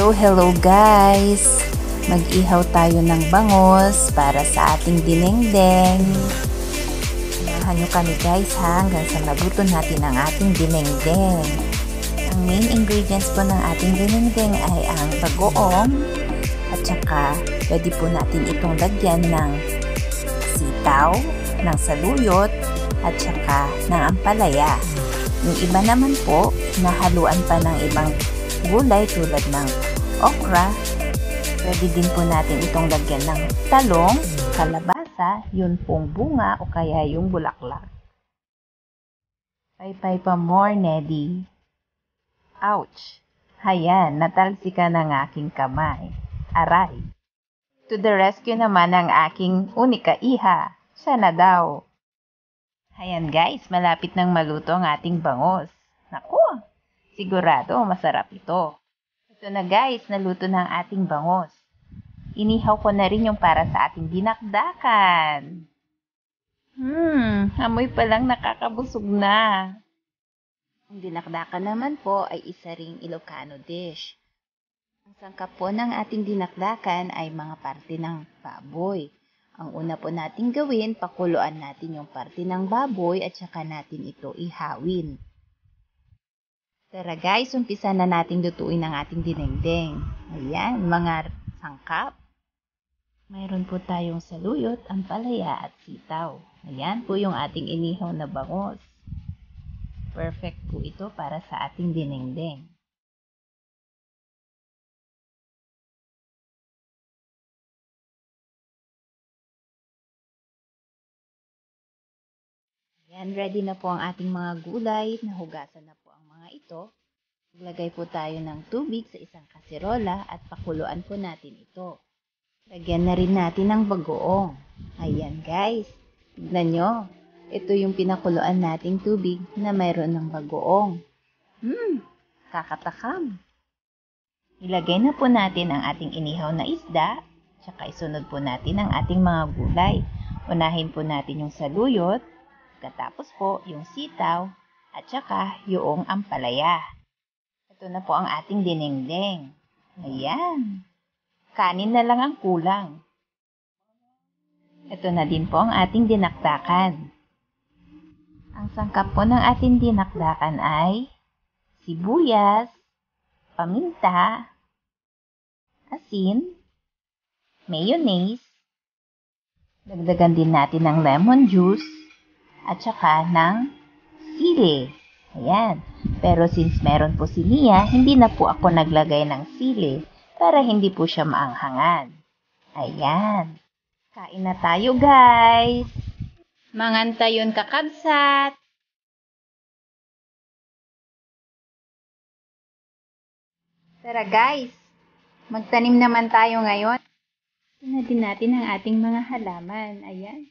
Hello, hello guys! Mag-ihaw tayo ng bangos para sa ating dinengdeng. Samahan nyo kami guys ha hanggang sa maluto natin ang ating dinengdeng. Ang main ingredients po ng ating dinengdeng ay ang bagoong at saka pwede po natin itong lagyan ng sitaw, ng saluyot at saka ng ampalaya. Yung iba naman po, nahaluan pa ng ibang gulay tulad ng okra. Pwede din po natin itong lagyan ng talong, kalabasa, yun pong bunga o kaya yung bulaklak. Paypay pa more, Neddy. Ouch! Hayan, natalsika ng aking kamay. Aray! To the rescue naman ang aking unika iha. Siya na daw. Ayan guys, malapit nang maluto ang ating bangos. Naku, sigurado masarap ito. Ito na guys, naluto na ang ating bangos. Inihaw ko na rin yung para sa ating dinakdakan. Hmm, amoy pa lang nakakabusog na. Ang dinakdakan naman po ay isa ring Ilocano dish. Ang sangkap po ng ating dinakdakan ay mga parte ng baboy. Ang una po natin gawin, pakuluan natin yung parte ng baboy at saka natin ito ihawin. Tara guys, umpisa na natin lutuin ang ating dinengdeng. Ayan, mga sangkap. Mayroon po tayong saluyot, ampalaya at sitaw. Ayan po yung ating inihaw na bangos. Perfect po ito para sa ating dinengdeng. Yan, ready na po ang ating mga gulay. Nahugasan na po ito. Maglagay po tayo ng tubig sa isang kaserola at pakuluan po natin ito. Lagyan na rin natin ng bagoong. Ayan guys, tignan nyo. Ito yung pinakuluan nating tubig na mayroon ng bagoong. Hmm, kakatakam. Ilagay na po natin ang ating inihaw na isda, tsaka isunod po natin ang ating mga gulay. Unahin po natin yung saluyot, Katapos po yung sitaw at saka yung ampalaya. Ito na po ang ating dinengdeng. Ayan. Kanin na lang ang kulang. Ito na din po ang ating dinakdakan. Ang sangkap po ng ating dinakdakan ay sibuyas, paminta, asin, mayonnaise, dagdagan din natin ng lemon juice, at saka ng sili. Ayan. Pero since meron po si Mia, hindi na po ako naglagay ng sili para hindi po siya maanghangan. Ayan. Kain na tayo guys. Mangantayon kakabsat. Tara guys, magtanim naman tayo ngayon. Tingnan natin ang ating mga halaman. Ayan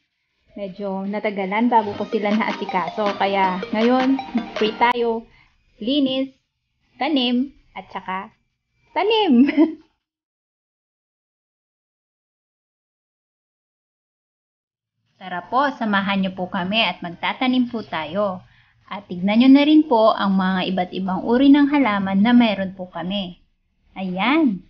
medyo natagalan bago ko sila naasikaso. Kaya ngayon, free tayo. Linis, tanim, at saka tanim. Tara po, samahan niyo po kami at magtatanim po tayo. At tignan niyo na rin po ang mga iba't ibang uri ng halaman na meron po kami. Ayan,